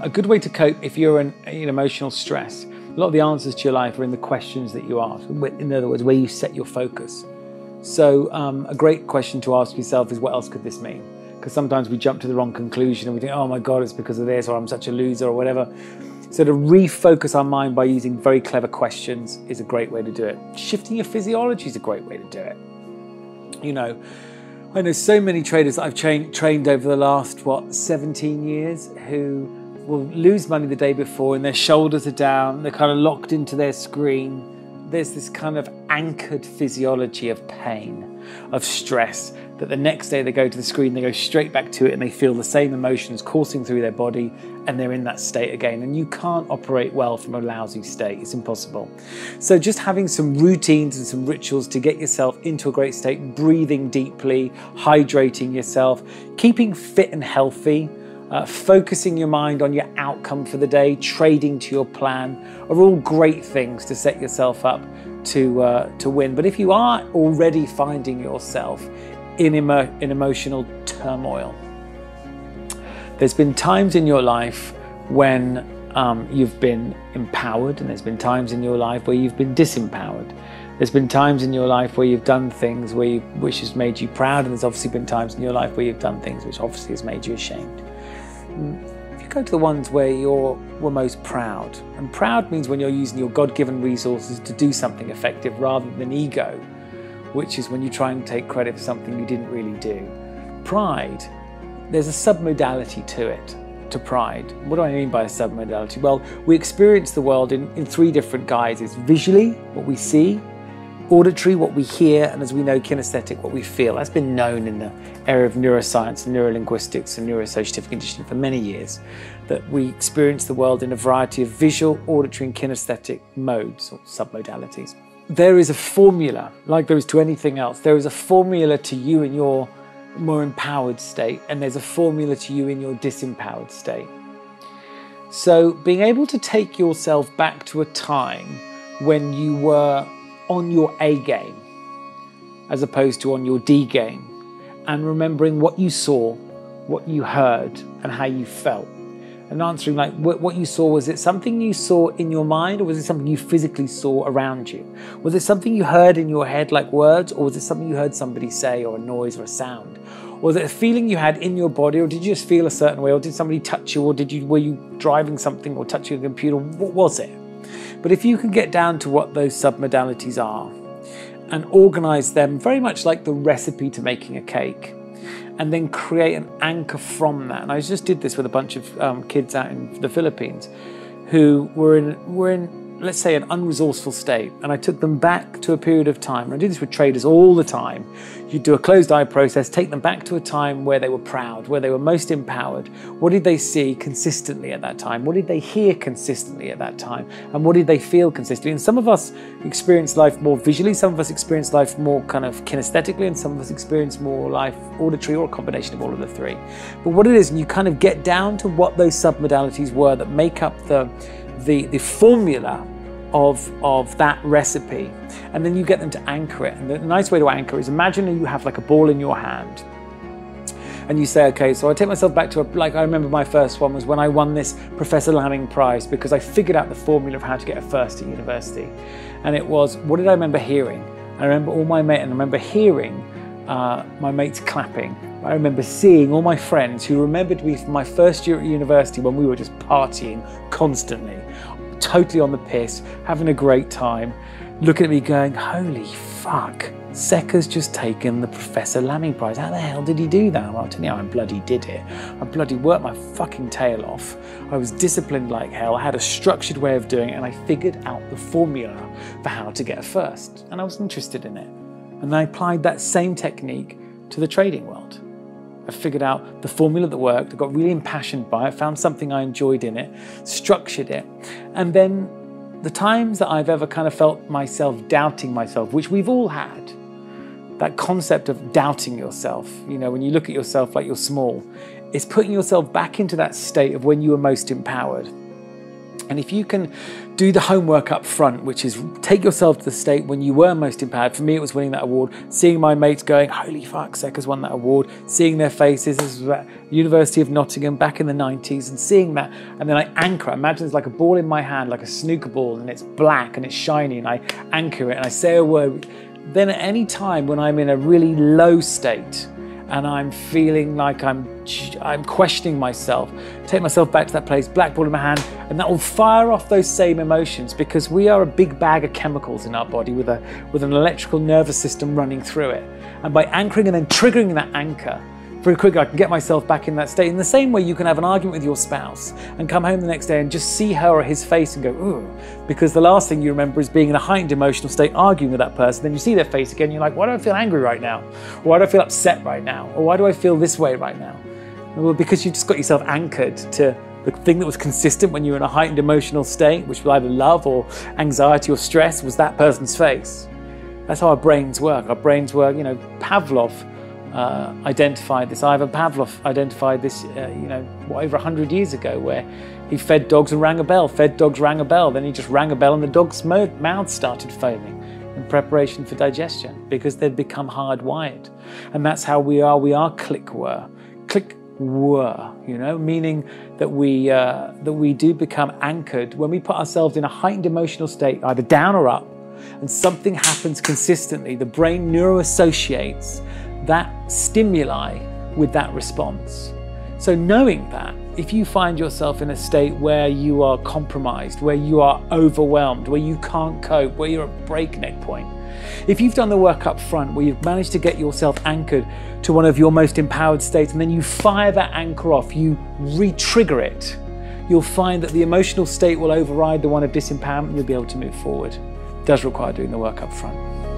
a good way to cope if you're in, in emotional stress. A lot of the answers to your life are in the questions that you ask. In other words, where you set your focus. So, um, a great question to ask yourself is, what else could this mean? Because sometimes we jump to the wrong conclusion and we think, oh my God, it's because of this, or I'm such a loser, or whatever. So, to refocus our mind by using very clever questions is a great way to do it. Shifting your physiology is a great way to do it. You know, I know so many traders that I've tra- trained over the last, what, 17 years who will lose money the day before and their shoulders are down, they're kind of locked into their screen. There's this kind of anchored physiology of pain, of stress, that the next day they go to the screen, they go straight back to it and they feel the same emotions coursing through their body and they're in that state again. And you can't operate well from a lousy state, it's impossible. So, just having some routines and some rituals to get yourself into a great state, breathing deeply, hydrating yourself, keeping fit and healthy uh, focusing your mind on your outcome for the day, trading to your plan, are all great things to set yourself up to uh, to win. But if you are already finding yourself in emo- in emotional turmoil, there's been times in your life when um, you've been empowered, and there's been times in your life where you've been disempowered. There's been times in your life where you've done things where you, which has made you proud, and there's obviously been times in your life where you've done things which obviously has made you ashamed if you go to the ones where you're were most proud, and proud means when you're using your God-given resources to do something effective rather than ego, which is when you try and take credit for something you didn't really do. Pride, there's a submodality to it, to pride. What do I mean by a submodality? Well, we experience the world in, in three different guises. Visually, what we see, auditory, what we hear, and as we know, kinesthetic, what we feel. That's been known in the area of neuroscience and neurolinguistics and neuroassociative conditioning for many years, that we experience the world in a variety of visual, auditory, and kinesthetic modes or submodalities. There is a formula, like there is to anything else, there is a formula to you in your more empowered state, and there's a formula to you in your disempowered state. So, being able to take yourself back to a time when you were on your A game as opposed to on your D game, and remembering what you saw, what you heard, and how you felt. And answering like what, you saw was it something you saw in your mind, or was it something you physically saw around you? Was it something you heard in your head like words, or was it something you heard somebody say, or a noise or a sound? Or Was it a feeling you had in your body, or did you just feel a certain way, or did somebody touch you, or did you were you driving something or touching a computer? What was it? But if you can get down to what those submodalities are and organize them very much like the recipe to making a cake, and then create an anchor from that. And I just did this with a bunch of um, kids out in the Philippines who were in, were in let's say, an unresourceful state, and I took them back to a period of time. And I do this with traders all the time. You do a closed eye process, take them back to a time where they were proud, where they were most empowered. What did they see consistently at that time? What did they hear consistently at that time? And what did they feel consistently? And some of us experience life more visually, some of us experience life more kind of kinesthetically, and some of us experience more life auditory or a combination of all of the three. But what it is, and you kind of get down to what those submodalities were that make up the the, the formula of, of that recipe and then you get them to anchor it. And the nice way to anchor is imagine you have like a ball in your hand and you say, okay, so I take myself back to a, like I remember my first one was when I won this Professor Lamming Prize because I figured out the formula of how to get a first at university. And it was, what did I remember hearing? I remember all my mates, and I remember hearing uh, my mates clapping. I remember seeing all my friends who remembered me from my first year at university when we were just partying constantly, totally on the piss, having a great time, looking at me going, holy fuck, Secker's just taken the Professor Lamming Prize. How the hell did he do that? I'll tell you, I bloody did it. I bloody worked my fucking tail off. I was disciplined like hell. I had a structured way of doing it, and I figured out the formula for how to get a first. And I was interested in it. And I applied that same technique to the trading world. I figured out the formula that worked, I got really impassioned by it, found something I enjoyed in it, structured it. And then the times that I've ever kind of felt myself doubting myself, which we've all had, that concept of doubting yourself, you know, when you look at yourself like you're small, is putting yourself back into that state of when you were most empowered. And if you can do the homework up front, which is take yourself to the state when you were most empowered. For me, it was winning that award, seeing my mates going, holy fuck, Secker's won that award, seeing their faces. This was at University of Nottingham back in the 90s, and seeing that. And then I anchor. Imagine it's like a ball in my hand, like a snooker ball, and it's black and it's shiny, and I anchor it and I say a word. Then at any time when I'm in a really low state, and I'm feeling like I'm I'm questioning myself. Take myself back to that place, black ball in my hand, and that will fire off those same emotions because we are a big bag of chemicals in our body with a with an electrical nervous system running through it. And by anchoring and then triggering that anchor, very quickly I can get myself back in that state. In the same way, you can have an argument with your spouse and come home the next day and just see her or his face and go, ooh, because the last thing you remember is being in a heightened emotional state, arguing with that person. Then you see their face again, you're like, why do I feel angry right now? Why do I feel upset right now? Or why do I feel this way right now? Well, because you just got yourself anchored to the thing that was consistent when you were in a heightened emotional state, which was either love or anxiety or stress, was that person's face. That's how our brains work. Our brains work, you know, Pavlov uh, identified this. Ivan Pavlov identified this, uh, you know, what, over 100 years ago, where he fed dogs and rang a bell, fed dogs, rang a bell. Then he just rang a bell and the dog's mouths started foaming in preparation for digestion because they'd become hardwired. And that's how we are. We are click were. Click were, you know, meaning that we, uh, that we do become anchored when we put ourselves in a heightened emotional state, either down or up, and something happens consistently. The brain neuroassociates that stimuli with that response. So, knowing that, if you find yourself in a state where you are compromised, where you are overwhelmed, where you can't cope, where you're at breakneck point, if you've done the work up front where you've managed to get yourself anchored to one of your most empowered states and then you fire that anchor off, you re trigger it, you'll find that the emotional state will override the one of disempowerment and you'll be able to move forward. It does require doing the work up front.